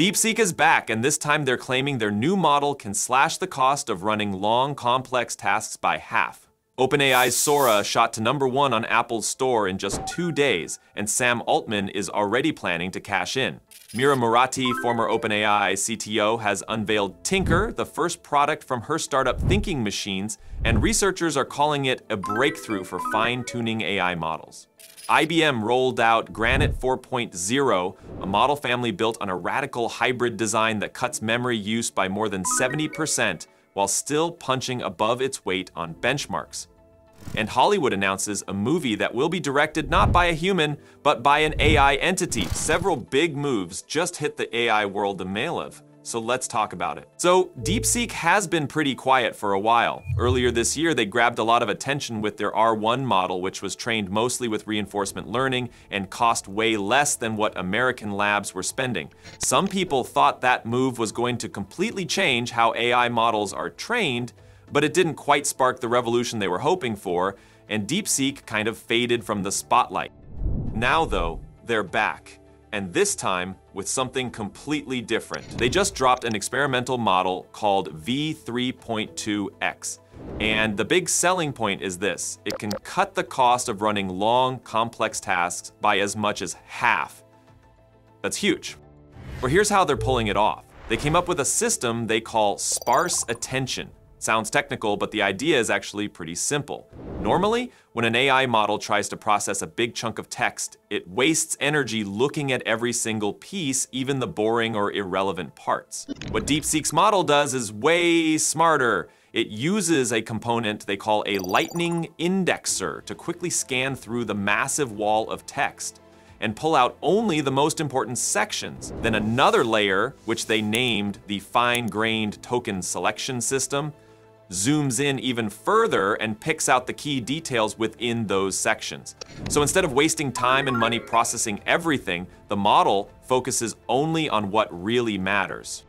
DeepSeek is back, and this time they're claiming their new model can slash the cost of running long, complex tasks by half. OpenAI's Sora shot to number one on Apple's store in just two days, and Sam Altman is already planning to cash in. Mira Murati, former OpenAI CTO, has unveiled Tinker, the first product from her startup Thinking Machines, and researchers are calling it a breakthrough for fine-tuning AI models. IBM rolled out Granite 4.0, a model family built on a radical hybrid design that cuts memory use by more than 70% while still punching above its weight on benchmarks. And Hollywood announces a movie that will be directed not by a human, but by an AI entity. Several big moves just hit the AI world a mail of. So let's talk about it. So DeepSeek has been pretty quiet for a while. Earlier this year, they grabbed a lot of attention with their R1 model, which was trained mostly with reinforcement learning and cost way less than what American labs were spending. Some people thought that move was going to completely change how AI models are trained, but it didn't quite spark the revolution they were hoping for, and DeepSeek kind of faded from the spotlight. Now though, they're back and this time with something completely different. They just dropped an experimental model called V3.2X. And the big selling point is this. It can cut the cost of running long, complex tasks by as much as half. That's huge. Well, here's how they're pulling it off. They came up with a system they call sparse attention. Sounds technical, but the idea is actually pretty simple. Normally, when an AI model tries to process a big chunk of text, it wastes energy looking at every single piece, even the boring or irrelevant parts. What DeepSeek's model does is way smarter. It uses a component they call a lightning indexer to quickly scan through the massive wall of text and pull out only the most important sections. Then another layer, which they named the fine-grained token selection system, zooms in even further and picks out the key details within those sections. So instead of wasting time and money processing everything, the model focuses only on what really matters.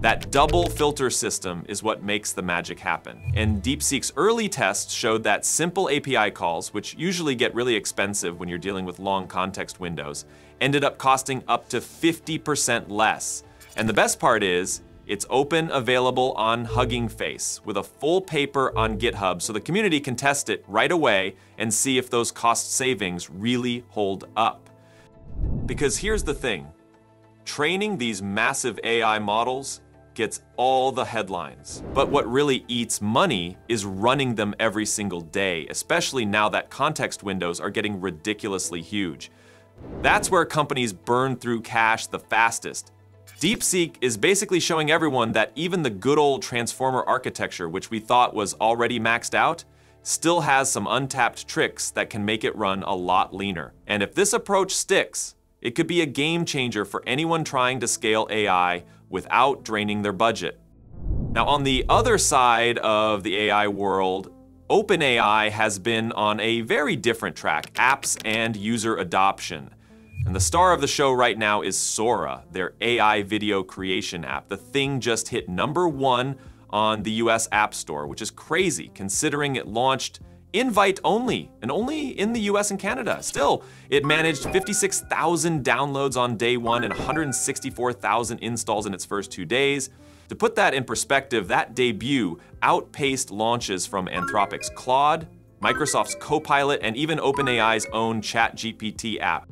That double filter system is what makes the magic happen. And DeepSeek's early tests showed that simple API calls, which usually get really expensive when you're dealing with long context windows, ended up costing up to 50% less. And the best part is, it's open, available on Hugging Face with a full paper on GitHub so the community can test it right away and see if those cost savings really hold up. Because here's the thing, training these massive AI models gets all the headlines. But what really eats money is running them every single day, especially now that context windows are getting ridiculously huge. That's where companies burn through cash the fastest, DeepSeek is basically showing everyone that even the good old transformer architecture, which we thought was already maxed out, still has some untapped tricks that can make it run a lot leaner. And if this approach sticks, it could be a game changer for anyone trying to scale AI without draining their budget. Now, on the other side of the AI world, OpenAI has been on a very different track, apps and user adoption. And the star of the show right now is Sora, their AI video creation app. The thing just hit number one on the US App Store, which is crazy considering it launched invite only and only in the US and Canada. Still, it managed 56,000 downloads on day one and 164,000 installs in its first two days. To put that in perspective, that debut outpaced launches from Anthropic's Claude, Microsoft's Copilot, and even OpenAI's own ChatGPT app.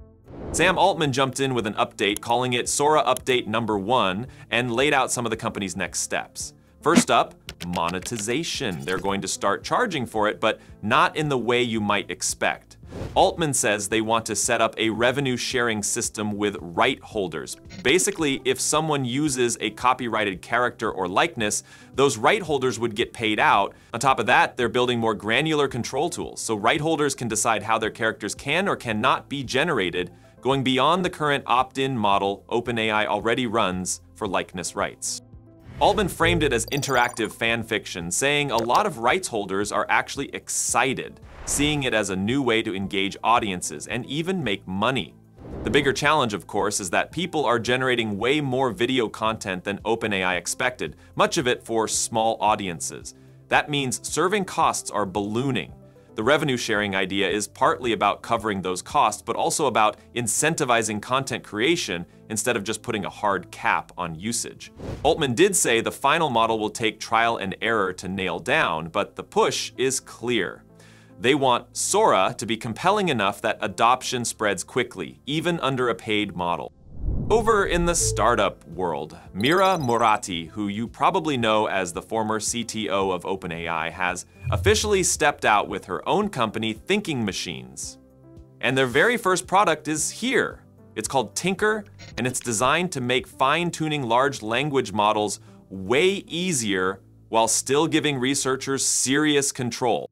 Sam Altman jumped in with an update, calling it Sora Update Number 1, and laid out some of the company's next steps. First up, monetization. They're going to start charging for it, but not in the way you might expect. Altman says they want to set up a revenue sharing system with right holders. Basically, if someone uses a copyrighted character or likeness, those right holders would get paid out. On top of that, they're building more granular control tools, so right holders can decide how their characters can or cannot be generated going beyond the current opt-in model OpenAI already runs for likeness rights. Altman framed it as interactive fan fiction, saying a lot of rights holders are actually excited, seeing it as a new way to engage audiences and even make money. The bigger challenge, of course, is that people are generating way more video content than OpenAI expected, much of it for small audiences. That means serving costs are ballooning. The revenue sharing idea is partly about covering those costs, but also about incentivizing content creation instead of just putting a hard cap on usage. Altman did say the final model will take trial and error to nail down, but the push is clear. They want Sora to be compelling enough that adoption spreads quickly, even under a paid model. Over in the startup world, Mira Murati, who you probably know as the former CTO of OpenAI, has officially stepped out with her own company, Thinking Machines. And their very first product is here. It's called Tinker, and it's designed to make fine-tuning large language models way easier while still giving researchers serious control.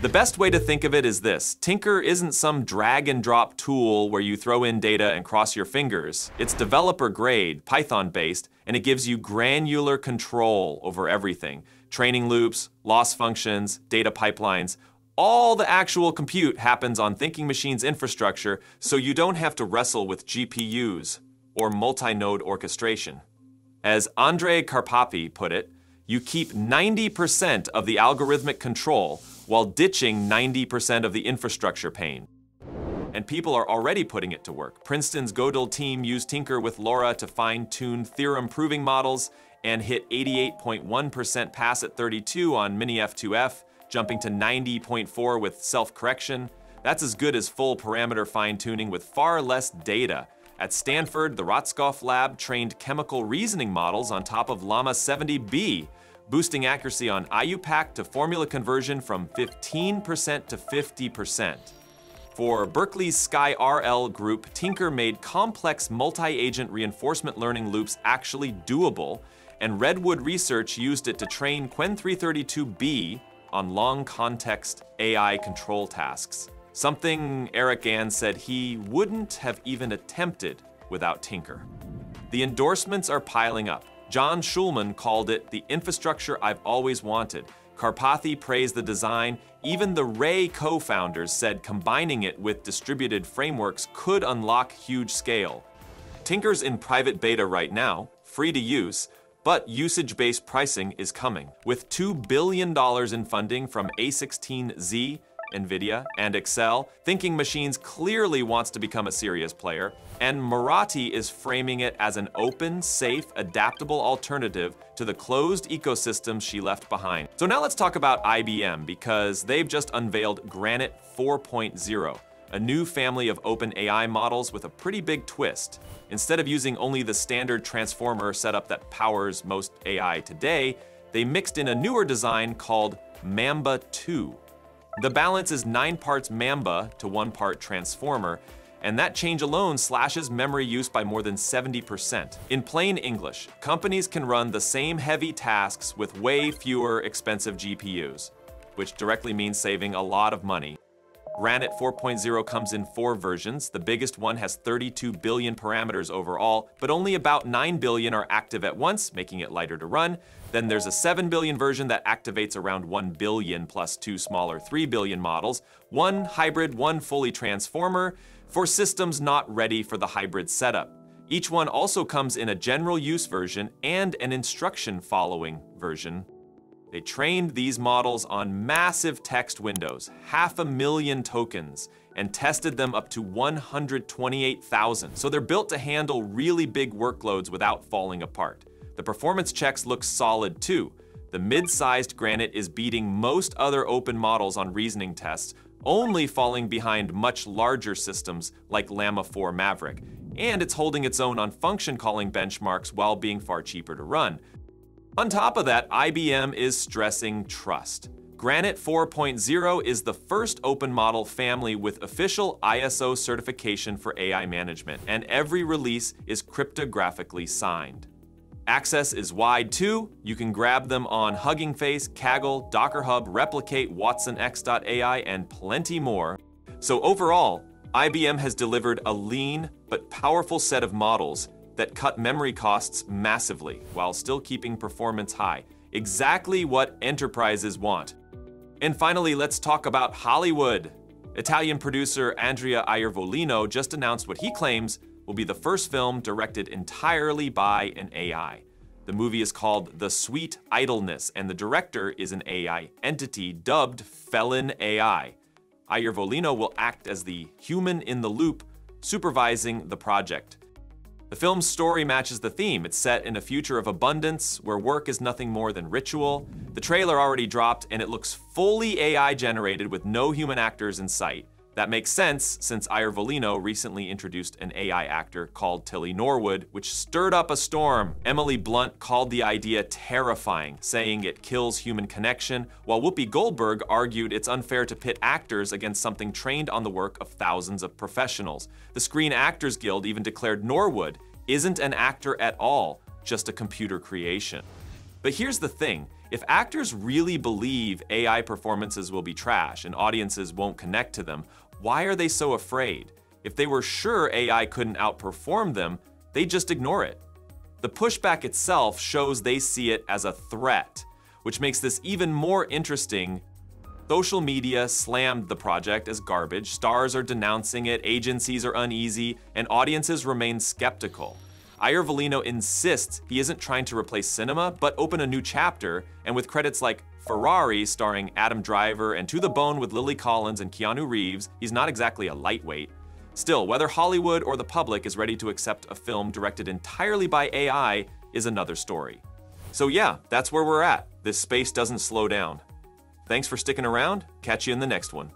The best way to think of it is this. Tinker isn't some drag and drop tool where you throw in data and cross your fingers. It's developer grade, Python based, and it gives you granular control over everything. Training loops, loss functions, data pipelines, all the actual compute happens on Thinking Machines infrastructure, so you don't have to wrestle with GPUs or multi-node orchestration. As Andrej Karpathy put it, you keep 90% of the algorithmic control while ditching 90% of the infrastructure pain. And people are already putting it to work. Princeton's Gödel team used Tinker with LoRA to fine-tune theorem-proving models and hit 88.1% pass at 32 on Mini-F2F, jumping to 90.4 with self-correction. That's as good as full parameter fine-tuning with far less data. At Stanford, the Rotskoff lab trained chemical reasoning models on top of Llama 70B, boosting accuracy on IUPAC to formula conversion from 15% to 50%. For Berkeley's SkyRL group, Tinker made complex multi-agent reinforcement learning loops actually doable, and Redwood Research used it to train Qwen 332B on long context AI control tasks. Something Eric Gan said he wouldn't have even attempted without Tinker. The endorsements are piling up. John Schulman called it the infrastructure I've always wanted. Karpathy praised the design. Even the Ray co-founders said combining it with distributed frameworks could unlock huge scale. Tinker's in private beta right now, free to use, but usage-based pricing is coming. With $2 billion in funding from A16Z, NVIDIA, and Accel. Thinking Machines clearly wants to become a serious player, and Murati is framing it as an open, safe, adaptable alternative to the closed ecosystem she left behind. So now let's talk about IBM, because they've just unveiled Granite 4.0, a new family of open AI models with a pretty big twist. Instead of using only the standard transformer setup that powers most AI today, they mixed in a newer design called Mamba 2. The balance is 9 parts Mamba to 1 part Transformer, and that change alone slashes memory use by more than 70%. In plain English, companies can run the same heavy tasks with way fewer expensive GPUs, which directly means saving a lot of money. Granite 4.0 comes in four versions. The biggest one has 32 billion parameters overall, but only about 9 billion are active at once, making it lighter to run. Then there's a 7 billion version that activates around 1 billion plus two smaller 3 billion models, one hybrid, one fully transformer, for systems not ready for the hybrid setup. Each one also comes in a general use version and an instruction following version they trained these models on massive text windows, half a million tokens, and tested them up to 128,000. So they're built to handle really big workloads without falling apart. The performance checks look solid too. The mid-sized Granite is beating most other open models on reasoning tests, only falling behind much larger systems like Llama 4 Maverick. And it's holding its own on function calling benchmarks while being far cheaper to run. On top of that, IBM is stressing trust. Granite 4.0 is the first open model family with official ISO certification for AI management, and every release is cryptographically signed. Access is wide too. You can grab them on Hugging Face, Kaggle, Docker Hub, Replicate, WatsonX.ai, and plenty more. So overall, IBM has delivered a lean but powerful set of models that cut memory costs massively while still keeping performance high. Exactly what enterprises want. And finally, let's talk about Hollywood. Italian producer Andrea Iervolino just announced what he claims will be the first film directed entirely by an AI. The movie is called The Sweet Idleness, and the director is an AI entity dubbed FellinAI. Iervolino will act as the human in the loop, supervising the project. The film's story matches the theme. It's set in a future of abundance where work is nothing more than ritual. The trailer already dropped and it looks fully AI generated with no human actors in sight. That makes sense since Iervolino recently introduced an AI actor called Tilly Norwood, which stirred up a storm. Emily Blunt called the idea terrifying, saying it kills human connection, while Whoopi Goldberg argued it's unfair to pit actors against something trained on the work of thousands of professionals. The Screen Actors Guild even declared Norwood isn't an actor at all, just a computer creation. But here's the thing if actors really believe AI performances will be trash and audiences won't connect to them, why are they so afraid? If they were sure AI couldn't outperform them, they'd just ignore it. The pushback itself shows they see it as a threat, which makes this even more interesting. Social media slammed the project as garbage, stars are denouncing it, agencies are uneasy, and audiences remain skeptical. Iervolino insists he isn't trying to replace cinema, but open a new chapter, and with credits like Ferrari starring Adam Driver and To the Bone with Lily Collins and Keanu Reeves, he's not exactly a lightweight. Still, whether Hollywood or the public is ready to accept a film directed entirely by AI is another story. So yeah, that's where we're at. This space doesn't slow down. Thanks for sticking around. Catch you in the next one.